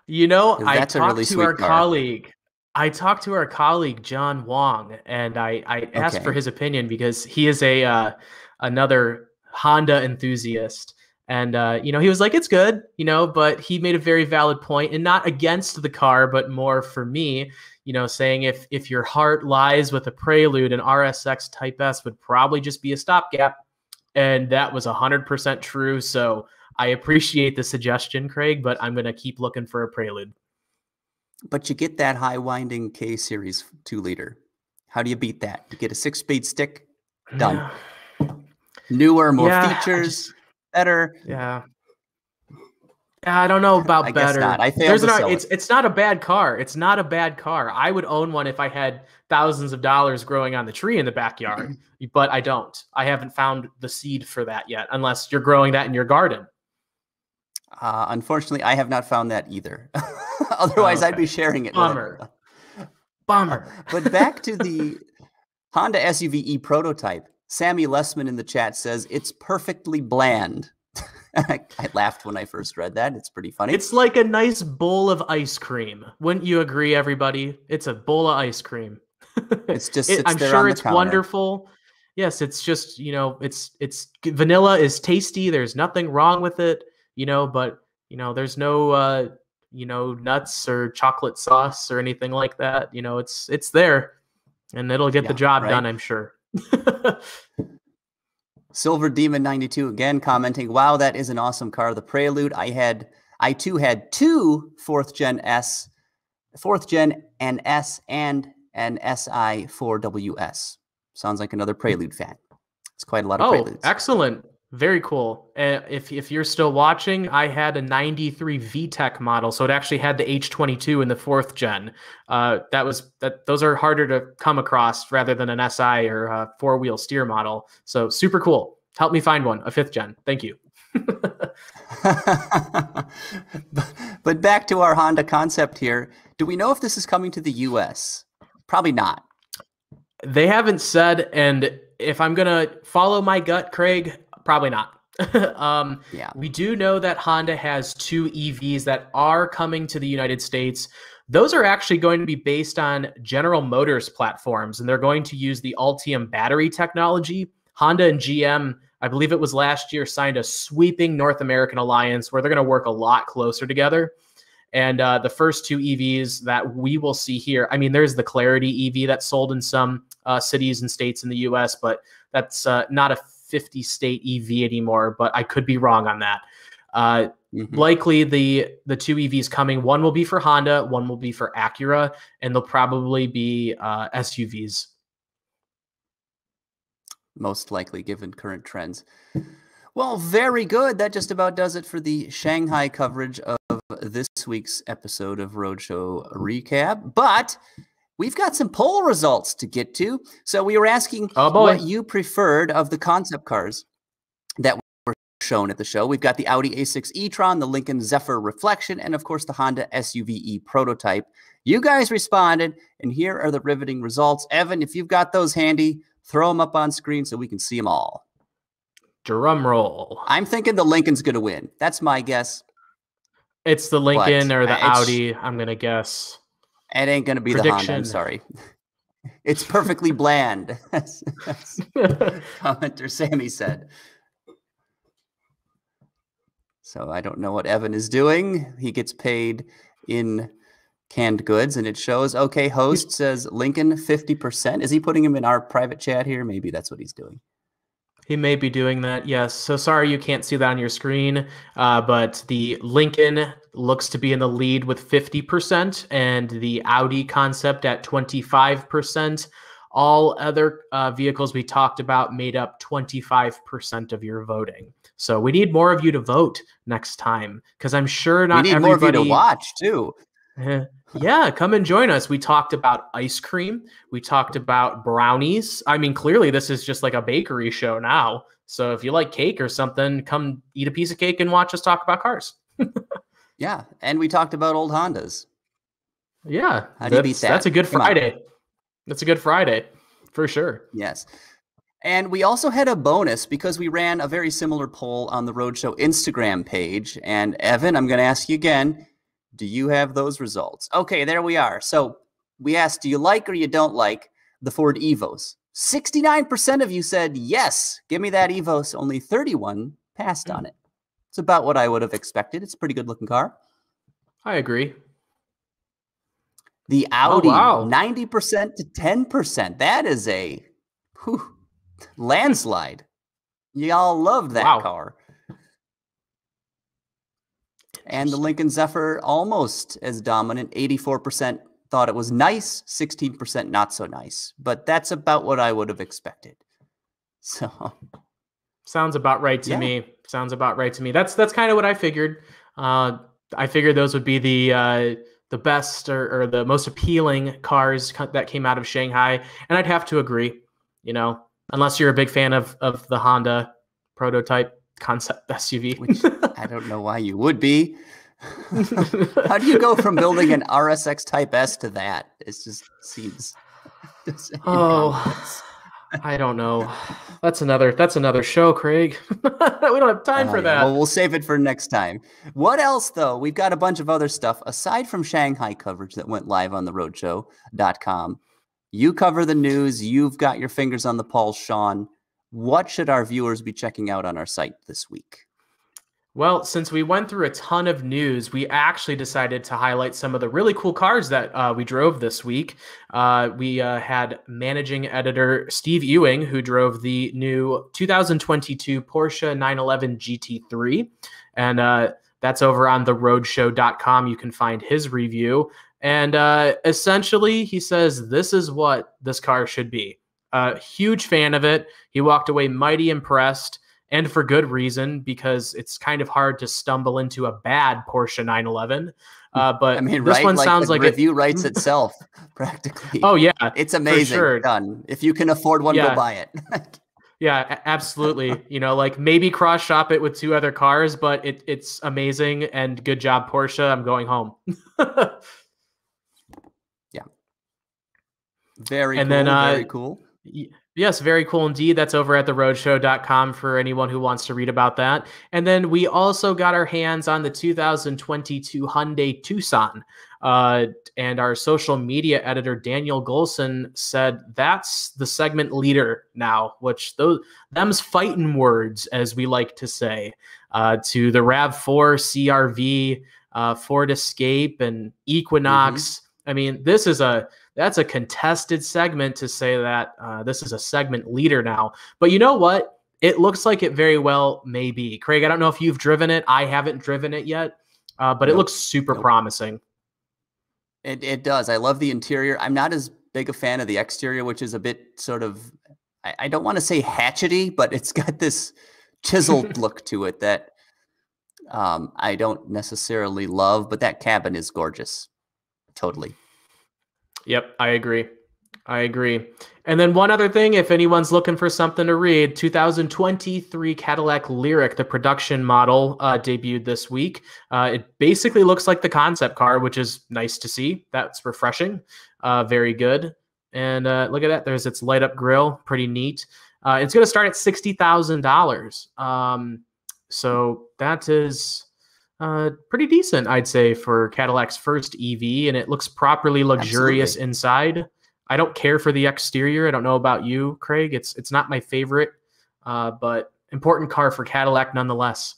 You know, I talked really to our car. colleague. I talked to our colleague Jon Wong, and I, I asked for his opinion because he is a uh, another Honda enthusiast, and uh, you know he was like, "It's good," you know, but he made a very valid point, and not against the car, but more for me, you know, saying if if your heart lies with a Prelude, an RSX Type S would probably just be a stopgap, and that was hundred percent true. So I appreciate the suggestion, Craig, but I'm gonna keep looking for a Prelude. But you get that high winding K series two liter. How do you beat that? You get a six speed stick, Done. newer, more Yeah, features, just- better. Yeah. Yeah, I don't know about I guess better. not. I There's sell it's it. it's not a bad car. It's not a bad car. I would own one if I had thousands of dollars growing on the tree in the backyard, but I don't. I haven't found the seed for that yet, unless you're growing that in your garden. Uh, unfortunately, I have not found that either. Otherwise, I'd be sharing it. Bummer. Bummer. But back to the Honda SUV E prototype. Sammy Lessman in the chat says it's perfectly bland. I, laughed when I first read that. It's pretty funny. It's like a nice bowl of ice cream. Wouldn't you agree, everybody? It's a bowl of ice cream. It's just It- I'm sure it's counter. wonderful. Yes, it's just you know, it's it's vanilla is tasty. There's nothing wrong with it, you know, but you know, there's no uh, you know nuts or chocolate sauce or anything like that. You know, it's it's there, and it'll get the job right. done. I'm sure. Silver Demon 92 again commenting, wow, that is an awesome car. The Prelude. I had, I too had two fourth gen S, fourth gen and S and an SI 4WS. Sounds like another Prelude fan. It's quite a lot of oh, Preludes. excellent. Very cool. Uh, if if you're still watching, I had a 93 VTEC model, so it actually had the H22 in the fourth gen. Uh, that was that. Those are harder to come across rather than an SI or a four wheel steer model. So super cool. Help me find one, a fifth gen. Thank you. but back to our Honda concept here. Do we know if this is coming to the US? Probably not. They haven't said, and if I'm gonna follow my gut, Craig, probably not. um, Yeah. We do know that Honda has two EVs that are coming to the United States. Those are actually going to be based on General Motors platforms, and they're going to use the Ultium battery technology. Honda and GM, I believe it was last year, signed a sweeping North American alliance where they're going to work a lot closer together. And uh, the first two EVs that we will see here, I mean, there's the Clarity EV that's sold in some uh, cities and states in the US, but that's uh, not a 50 state EV anymore, but I could be wrong on that. Uh, Mhm. likely the the two EVs coming, one will be for Honda, one will be for Acura, and they'll probably be uh, SUVs. most likely given current trends. Well, very good. That just about does it for the Shanghai coverage of this week's episode of Roadshow Recap. But we've got some poll results to get to. So we were asking Oh, what you preferred of the concept cars that were shown at the show. We've got the Audi A6 e-tron, the Lincoln Zephyr Reflection, and of course the Honda SUVe E prototype. You guys responded, and here are the riveting results. Evan, if you've got those handy, throw them up on screen so we can see them all. Drum roll. I'm thinking the Lincoln's going to win. That's my guess. It's the Lincoln But, or the Audi. I'm gonna guess. It ain't going to be the Honda. I'm sorry. It's perfectly bland, as as commenter Sammy said. So I don't know what Evan is doing. He gets paid in canned goods, and it shows. Okay, host says Lincoln 50%. Is he putting him in our private chat here? Maybe that's what he's doing. He may be doing that, yes. So sorry you can't see that on your screen, uh, but the Lincoln looks to be in the lead with 50%, and the Audi concept at 25%. All other uh, vehicles we talked about made up 25% of your voting. So we need more of you to vote next time, because I'm sure not we need everybody. more of you to watch, too. Eh, yeah, come and join us. We talked about ice cream. We talked about brownies. I mean, clearly this is just like a bakery show now. So if you like cake or something, come eat a piece of cake and watch us talk about cars. Yeah, and we talked about old Hondas. Yeah, How do you beat that's, that's a good Come on. Friday. That's a good Friday for sure. Yes. And we also had a bonus because we ran a very similar poll on the Roadshow Instagram page. And Evan, I'm going to ask you again do you have those results? Okay, there we are. So we asked, do you like or you don't like the Ford Evos? 69% of you said yes, give me that Evos. Only 31 passed hmm. on it. It's about what I would have expected. It's a pretty good looking car. I agree. The oh, Audi, Oh, wow. 90% to 10%. That is a whew, landslide. Y'all loved that Wow. car. And the Lincoln Zephyr, almost as dominant. 84% thought it was nice, 16% not so nice. But that's about what I would have expected. So, Sounds about right to Yeah. me. Sounds about right to me. That's that's kind of what I figured. Uh, I figured those would be the uh, the best or, or, the most appealing cars that came out of Shanghai, and I'd have to agree. You know, unless you're a big fan of of the Honda prototype concept SUV, which I don't know why you would be. How do you go from building an RSX Type S to that? It just seems. Oh, I don't know. That's another. That's another show, Craig. we don't have time uh, for that. Well, we'll save it for next time. What else, though? We've got a bunch of other stuff aside from Shanghai coverage that went live on the Roadshow.com. You cover the news. You've got your fingers on the pulse, Sean. What should our viewers be checking out on our site this week? Well, since we went through a ton of news, we actually decided to highlight some of the really cool cars that uh, we drove this week. Uh, we uh, had managing editor Steve Ewing, who drove the new 2022 Porsche 911 GT3. And uh, that's over on theroadshow.com. You can find his review. And uh, essentially, he says this is what this car should be. A huge fan of it. He walked away mighty impressed and for good reason because it's kind of hard to stumble into a bad Porsche 911. Uh, but I mean, this right? one like sounds like review it, writes itself practically. Oh yeah, it's amazing. Sure. Done. If you can afford one, yeah. go buy it. yeah, absolutely. you know, like maybe cross shop it with two other cars, but it, it's amazing and good job, Porsche. I'm going home. yeah. Very and cool, then uh, very cool. Yes, very cool indeed. That's over at theroadshow.com for anyone who wants to read about that. And then we also got our hands on the 2022 Hyundai Tucson. Uh, and our social media editor Daniel Golson said that's the segment leader now, which those them's fighting words, as we like to say, uh, to the Rav4, CRV, uh, Ford Escape, and Equinox. Mm-hmm. I mean, this is a that's a contested segment to say that uh, this is a segment leader now. But you know what? It looks like it very well may be. Craig, I don't know if you've driven it. I haven't driven it yet, uh, but nope. it looks super nope. promising. It, it does. I love the interior. I'm not as big a fan of the exterior, which is a bit sort of, I, I don't want to say hatchety, but it's got this chiseled look to it that um, I don't necessarily love, but that cabin is gorgeous. Totally. Yep, I agree. I agree. And then one other thing, if anyone's looking for something to read, 2023 Cadillac Lyriq, the production model, uh, debuted this week. Uh, it basically looks like the concept car, which is nice to see. That's refreshing. Uh, very good. And uh, look at that. There's its light up grill. Pretty neat. Uh, it's going to start at $60,000. Um, so that is uh, pretty decent, I'd say, for Cadillac's first EV, and it looks properly luxurious Absolutely. inside. I don't care for the exterior. I don't know about you, Craig. It's it's not my favorite, uh, but important car for Cadillac nonetheless.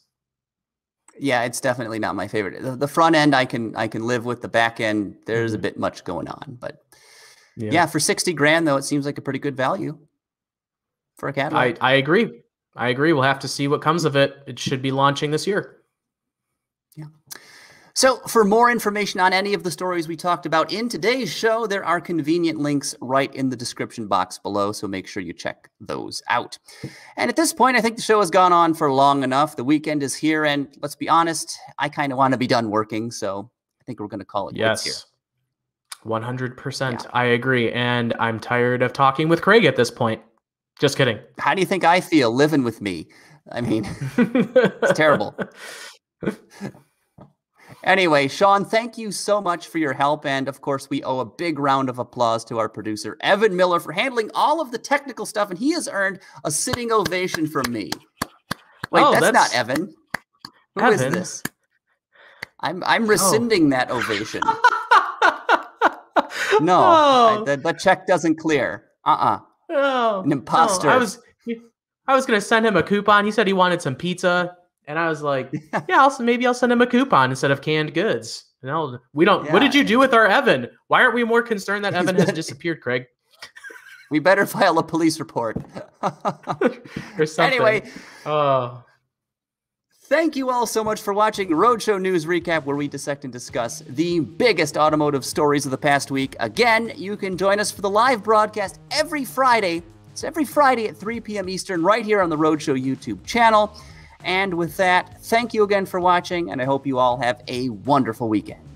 Yeah, it's definitely not my favorite. The, the, front end I can I can live with. The back end there's mm-hmm. a bit much going on, but yeah. yeah. for sixty grand though, it seems like a pretty good value for a Cadillac. I I agree. I agree. We'll have to see what comes of it. It should be launching this year. Yeah. So, for more information on any of the stories we talked about in today's show, there are convenient links right in the description box below. So, make sure you check those out. And at this point, I think the show has gone on for long enough. The weekend is here. And let's be honest, I kind of want to be done working. So, I think we're going to call it yes. here. 100%. Yeah. I agree. And I'm tired of talking with Craig at this point. Just kidding. How do you think I feel living with me? I mean, it's terrible. Anyway, Sean, thank you so much for your help. And of course, we owe a big round of applause to our producer, Evan Miller, for handling all of the technical stuff. And he has earned a sitting ovation from me. Wait, oh, that's, that's, not Evan. Who Evan. is this? I'm I'm oh. rescinding oh. that ovation. no, oh. I, the, the, check doesn't clear. Uh uh-uh. uh Oh, An imposter. I was I was gonna send him a coupon. He said he wanted some pizza. And I was like, yeah, I'll, maybe I'll send him a coupon instead of canned goods. No, we don't. Yeah. What did you do with our Evan? Why aren't we more concerned that Evan has disappeared, Craig? We better file a police report. or something. Anyway. Oh. Thank you all so much for watching Roadshow News Recap, where we dissect and discuss the biggest automotive stories of the past week. Again, you can join us for the live broadcast every Friday. It's every Friday at 3 p.m. Eastern, right here on the Roadshow YouTube channel. And with that, thank you again for watching, and I hope you all have a wonderful weekend.